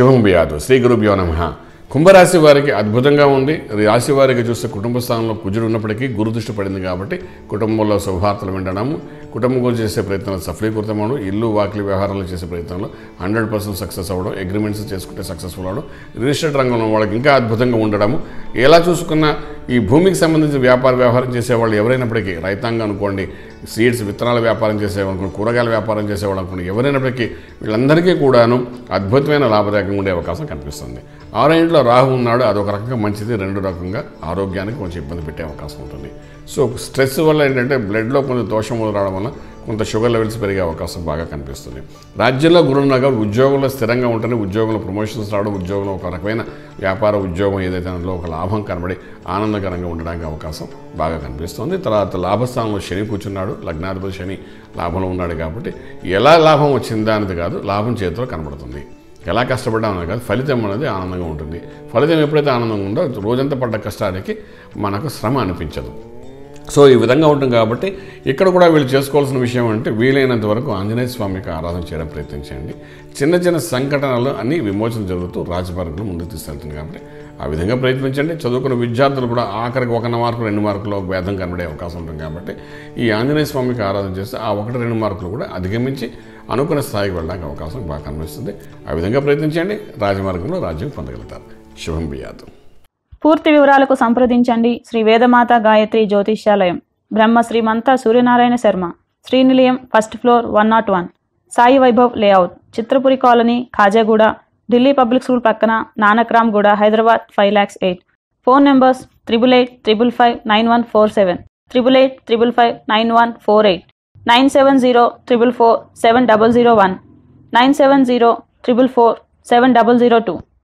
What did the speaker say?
శుభం వ్యాధు శ్రీ గురుభ్యో నమ. కుంభరాశి వారికి అద్భుతంగా ఉంది. రాశి వారికి చూస్తే కుటుంబ స్థానంలో కుజుడు ఉన్నప్పటికీ గురుదృష్టి పడింది కాబట్టి కుటుంబంలో శుభవార్తలు వినడము కుటుంబం గురించి చేసే ప్రయత్నాలు సఫలీకృతమవడం ఇల్లు వాకిలి వ్యవహారాలు చేసే ప్రయత్నంలో హండ్రెడ్ పర్సెంట్ సక్సెస్ అవ్వడం అగ్రిమెంట్స్ చేసుకుంటే సక్సెస్ఫుల్ అవ్వడం రియల్ ఎస్టేట్ రంగంలో వాళ్ళకి ఇంకా అద్భుతంగా ఉండడము. ఎలా చూసుకున్నా ఈ భూమికి సంబంధించి వ్యాపార వ్యవహారం చేసేవాళ్ళు ఎవరైనప్పటికీ రైతాంగం అనుకోండి సీడ్స్ విత్తనాల వ్యాపారం చేసేవాళ్ళు అనుకోండి కూరగాయల వ్యాపారం చేసేవాళ్ళు అనుకోండి ఎవరైనప్పటికీ వీళ్ళందరికీ కూడాను అద్భుతమైన లాభదాయకంగా ఉండే అవకాశం కనిపిస్తుంది. ఆరో ఇంట్లో రాహు ఉన్నాడు అదొక రకంగా మంచిది రెండు రకంగా ఆరోగ్యానికి కొంచెం ఇబ్బంది పెట్టే అవకాశం ఉంటుంది. సో స్ట్రెస్ వల్ల ఏంటంటే బ్లడ్లో కొంచెం దోషం రావడం వల్ల కొంత షుగర్ లెవెల్స్ పెరిగే అవకాశం బాగా కనిపిస్తుంది. రాజ్యంలో గురువున్నారు ఉద్యోగంలో స్థిరంగా ఉంటేనే ఉద్యోగంలో ప్రమోషన్స్ రావడం ఉద్యోగంలో ఒక రకమైన వ్యాపార ఉద్యోగం ఏదైతే అందులో ఒక లాభం కనబడి ఆనందకరంగా ఉండడానికి అవకాశం బాగా కనిపిస్తుంది. తర్వాత లాభస్థానంలో శని కూర్చున్నాడు. లగ్నాధిపతి శని లాభంలో ఉన్నాడు కాబట్టి ఎలా లాభం వచ్చిందా అనేది కాదు లాభం చేతిలో కనబడుతుంది. ఎలా కష్టపడ్డాం అనేది కాదు ఫలితం అనేది ఆనందంగా ఉంటుంది. ఫలితం ఎప్పుడైతే ఆనందంగా ఉందో రోజంతా పడ్డ కష్టానికి మనకు శ్రమ అనిపించదు. సో ఈ విధంగా ఉంటుంది కాబట్టి ఇక్కడ కూడా వీళ్ళు చేసుకోవాల్సిన విషయం అంటే వీలైనంత వరకు ఆంజనేయ స్వామికి ఆరాధన చేయడం ప్రయత్నించండి. చిన్న చిన్న సంఘటనలు అన్ని విమోచన జరుగుతూ రాజమార్గంలో ముందుకు తీసుకెళ్తుంది కాబట్టి ఆ విధంగా ప్రయత్నించండి. చదువుకున్న విద్యార్థులు కూడా ఆఖరికి ఒక మార్కులు రెండు మార్కులు భేదం కనబడే అవకాశం ఉంటుంది కాబట్టి ఈ ఆంజనేయ స్వామికి ఆరాధన చేస్తే ఆ ఒకటి రెండు మార్కులు కూడా అధిగమించి అనుకున్న స్థాయికి వెళ్ళడానికి అవకాశం బాగా కనిపిస్తుంది. ఆ విధంగా ప్రయత్నించండి. రాజమార్గంలో రాజ్యం పొందగలుగుతారు. శుభం బియాదు పూర్తి వివరాలకు సంప్రదించండి. Shri Vedamata Gayatri Jyotishyalayam. Brahma Srimantha Suryanarayana Sharma. Srinilayam first floor one not one. Sai Vaibhav layout. Chitrapuri colony Khajaguda. Delhi public school పక్కన Nanakram Guda Hyderabad five lakhs eight. Phone numbers triple eight triple five nine one four seven. Triple eight triple five nine one four eight. Nine seven zero triple four seven double zero one. Nine seven zero triple four seven double zero two.